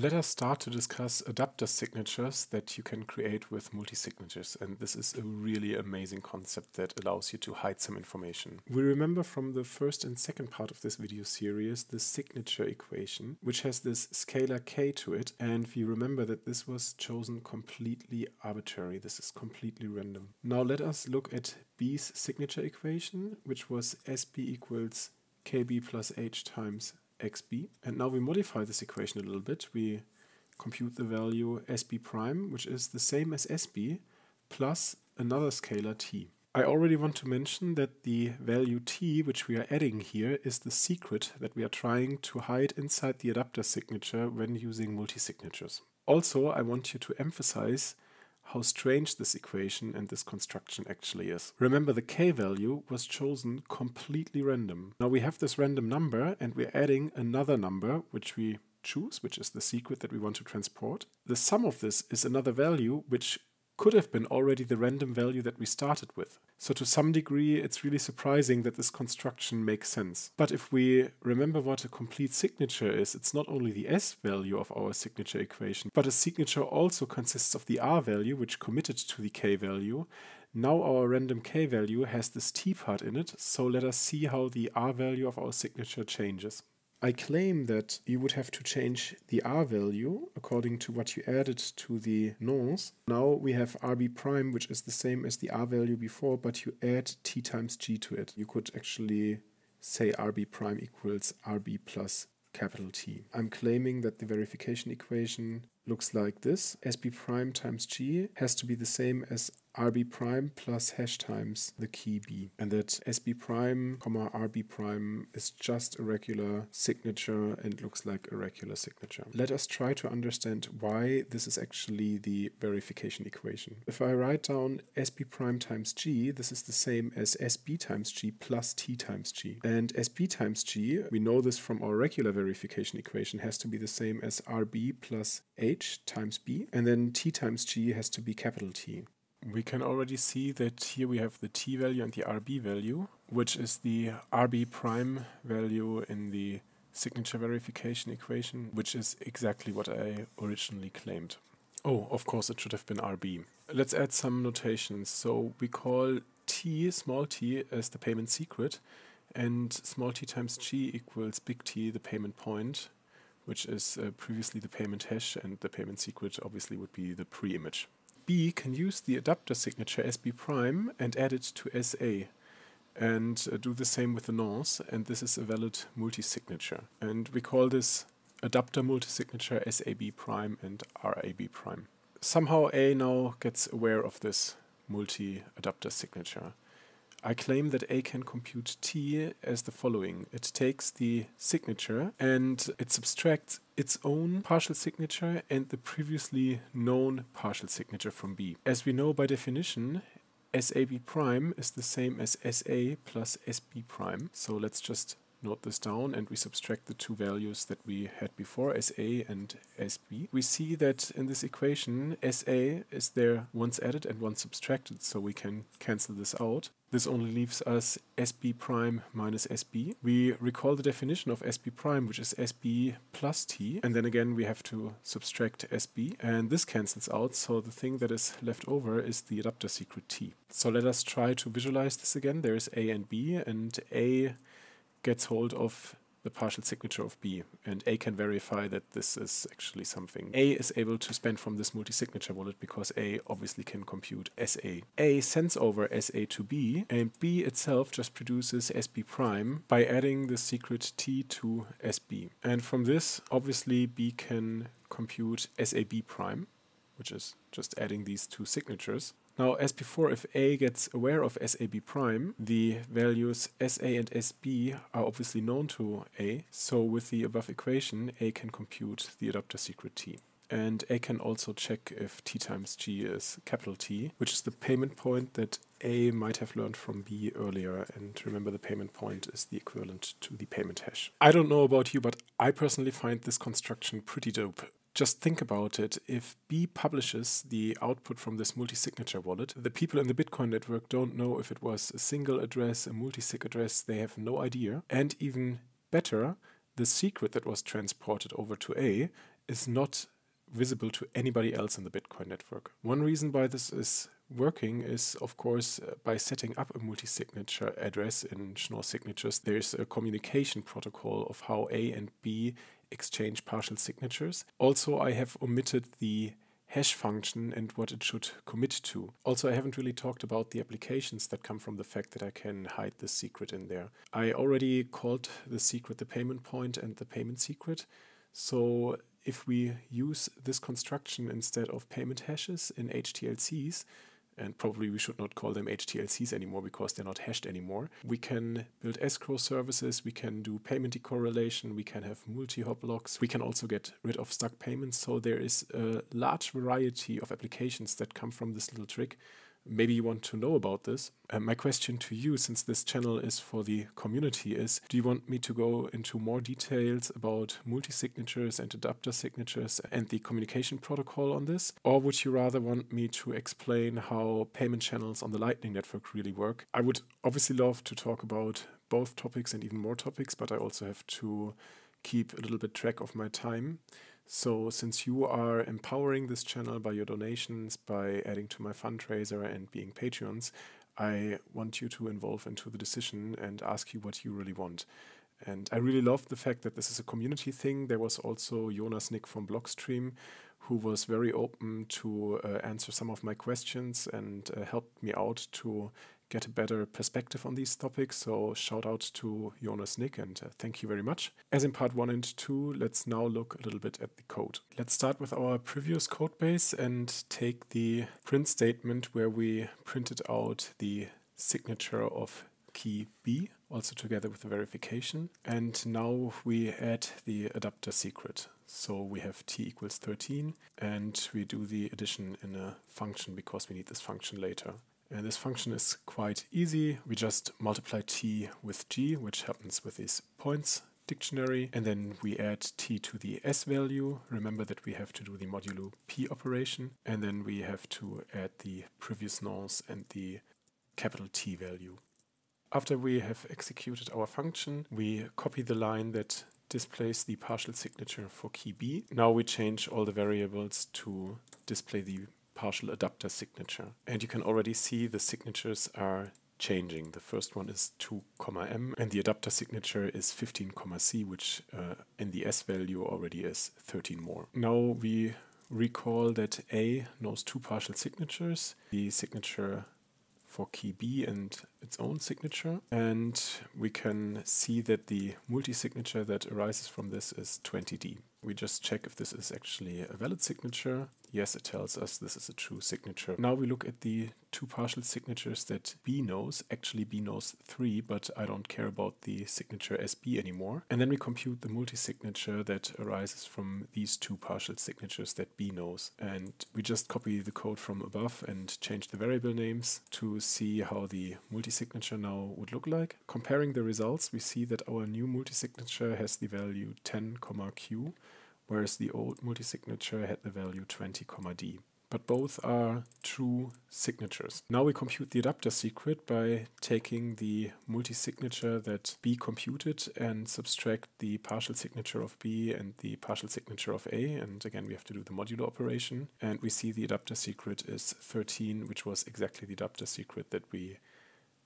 Let us start to discuss adapter signatures that you can create with multi-signatures and this is a really amazing concept that allows you to hide some information. We remember from the first and second part of this video series the signature equation which has this scalar k to it and we remember that this was chosen completely arbitrary, this is completely random. Now let us look at B's signature equation which was SB equals KB plus H times xb. And now we modify this equation a little bit. We compute the value sb prime, which is the same as sb, plus another scalar t. I already want to mention that the value t, which we are adding here, is the secret that we are trying to hide inside the adapter signature when using multi-signatures. Also, I want you to emphasize how strange this equation and this construction actually is. Remember the k value was chosen completely random. Now we have this random number and we're adding another number which we choose, which is the secret that we want to transport. The sum of this is another value which could have been already the random value that we started with. So to some degree, it's really surprising that this construction makes sense. But if we remember what a complete signature is, it's not only the S value of our signature equation, but a signature also consists of the R value, which committed to the K value. Now our random K value has this T part in it, so let us see how the R value of our signature changes. I claim that you would have to change the R value according to what you added to the nonce. Now we have RB prime, which is the same as the R value before, but you add T times G to it. You could actually say RB prime equals RB plus capital T. I'm claiming that the verification equation looks like this. SB prime times G has to be the same as rb prime plus hash times the key b and that sb prime comma rb prime is just a regular signature and looks like a regular signature. Let us try to understand why this is actually the verification equation. If I write down sb prime times g, this is the same as sb times g plus t times g. And sb times g, we know this from our regular verification equation, has to be the same as rb plus h times b, and then t times g has to be capital T. We can already see that here we have the t value and the rb value, which is the rb prime value in the signature verification equation, which is exactly what I originally claimed. Oh, of course it should have been rb. Let's add some notations. So we call t, small t, as the payment secret, and small t times g equals big T, the payment point, which is uh, previously the payment hash, and the payment secret obviously would be the pre-image. B can use the adapter signature SB prime and add it to SA and uh, do the same with the nonce and this is a valid multi-signature and we call this adapter multi-signature SAB prime and RAB prime. Somehow A now gets aware of this multi-adapter signature. I claim that A can compute T as the following. It takes the signature and it subtracts its own partial signature and the previously known partial signature from B. As we know by definition, SAB prime is the same as SA plus SB prime. So let's just note this down and we subtract the two values that we had before, SA and SB. We see that in this equation, SA is there once added and once subtracted, so we can cancel this out. This only leaves us SB prime minus SB. We recall the definition of SB prime, which is SB plus T, and then again we have to subtract SB, and this cancels out, so the thing that is left over is the adapter secret T. So let us try to visualize this again. There is A and B, and A gets hold of the partial signature of B, and A can verify that this is actually something. A is able to spend from this multi-signature wallet because A obviously can compute SA. A sends over SA to B, and B itself just produces SB prime by adding the secret T to SB. And from this, obviously, B can compute SAB prime, which is just adding these two signatures. Now, as before, if A gets aware of SAB prime, the values SA and SB are obviously known to A. So with the above equation, A can compute the adapter secret T. And A can also check if T times G is capital T, which is the payment point that A might have learned from B earlier. And remember, the payment point is the equivalent to the payment hash. I don't know about you, but I personally find this construction pretty dope. Just think about it. If B publishes the output from this multi-signature wallet, the people in the Bitcoin network don't know if it was a single address, a multi-sig address, they have no idea. And even better, the secret that was transported over to A is not visible to anybody else in the Bitcoin network. One reason why this is working is, of course, uh, by setting up a multi signature address in Schnorr signatures, there's a communication protocol of how A and B exchange partial signatures. Also, I have omitted the hash function and what it should commit to. Also, I haven't really talked about the applications that come from the fact that I can hide the secret in there. I already called the secret the payment point and the payment secret. So if we use this construction instead of payment hashes in HTLCs, and probably we should not call them HTLCs anymore because they're not hashed anymore. We can build escrow services, we can do payment decorrelation, we can have multi-hop locks, we can also get rid of stuck payments. So there is a large variety of applications that come from this little trick maybe you want to know about this. Uh, my question to you, since this channel is for the community, is do you want me to go into more details about multi signatures and adapter signatures and the communication protocol on this? Or would you rather want me to explain how payment channels on the Lightning Network really work? I would obviously love to talk about both topics and even more topics, but I also have to keep a little bit track of my time. So, since you are empowering this channel by your donations, by adding to my fundraiser and being Patreons, I want you to involve into the decision and ask you what you really want. And I really love the fact that this is a community thing. There was also Jonas Nick from Blockstream who was very open to uh, answer some of my questions and uh, helped me out to get a better perspective on these topics. So, shout out to Jonas Nick and uh, thank you very much. As in part one and two, let's now look a little bit at the code. Let's start with our previous code base and take the print statement where we printed out the signature of key B, also together with the verification. And now we add the adapter secret. So we have t equals 13 and we do the addition in a function because we need this function later. And this function is quite easy. We just multiply t with g, which happens with these points dictionary, and then we add t to the s value. Remember that we have to do the modulo p operation, and then we have to add the previous nonce and the capital T value. After we have executed our function, we copy the line that displays the partial signature for key B. Now we change all the variables to display the partial adapter signature. And you can already see the signatures are changing. The first one is 2, comma m, and the adapter signature is 15, comma c, which uh, in the s value already is 13 more. Now we recall that A knows two partial signatures, the signature for key B and its own signature. And we can see that the multi-signature that arises from this is 20D. We just check if this is actually a valid signature. Yes, it tells us this is a true signature. Now we look at the two partial signatures that B knows. Actually, B knows three, but I don't care about the signature SB anymore. And then we compute the multi-signature that arises from these two partial signatures that B knows. And we just copy the code from above and change the variable names to see how the multi-signature now would look like. Comparing the results, we see that our new multi-signature has the value 10, comma Q whereas the old multi-signature had the value 20, comma d. But both are true signatures. Now we compute the adapter secret by taking the multi-signature that B computed and subtract the partial signature of B and the partial signature of A. And again, we have to do the modulo operation. And we see the adapter secret is 13, which was exactly the adapter secret that we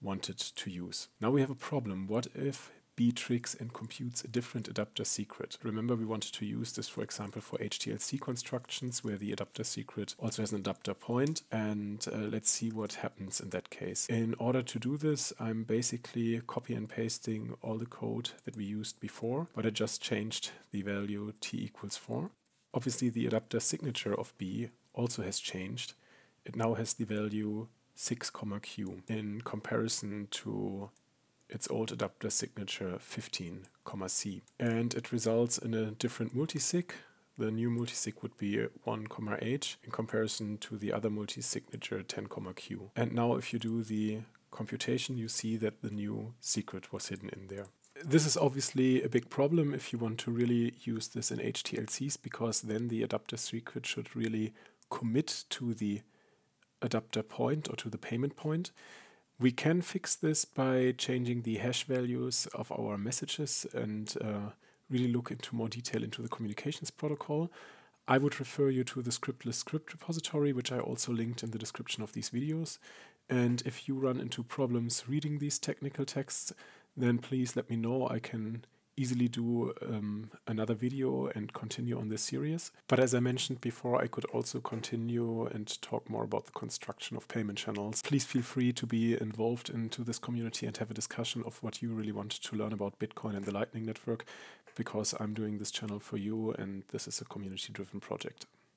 wanted to use. Now we have a problem. What if Tricks and computes a different adapter secret. Remember, we wanted to use this, for example, for HTLC constructions where the adapter secret also has an adapter point. And uh, let's see what happens in that case. In order to do this, I'm basically copy and pasting all the code that we used before, but I just changed the value t equals 4. Obviously, the adapter signature of B also has changed. It now has the value 6, comma q in comparison to its old adapter signature 15, C. And it results in a different multisig. The new multisig would be 1, H in comparison to the other multisignature 10, Q. And now if you do the computation, you see that the new secret was hidden in there. This is obviously a big problem if you want to really use this in HTLCs because then the adapter secret should really commit to the adapter point or to the payment point. We can fix this by changing the hash values of our messages and uh, really look into more detail into the communications protocol, I would refer you to the scriptless script repository, which I also linked in the description of these videos. And if you run into problems reading these technical texts, then please let me know. I can easily do um, another video and continue on this series. But as I mentioned before, I could also continue and talk more about the construction of payment channels. Please feel free to be involved into this community and have a discussion of what you really want to learn about Bitcoin and the Lightning Network because I'm doing this channel for you and this is a community driven project.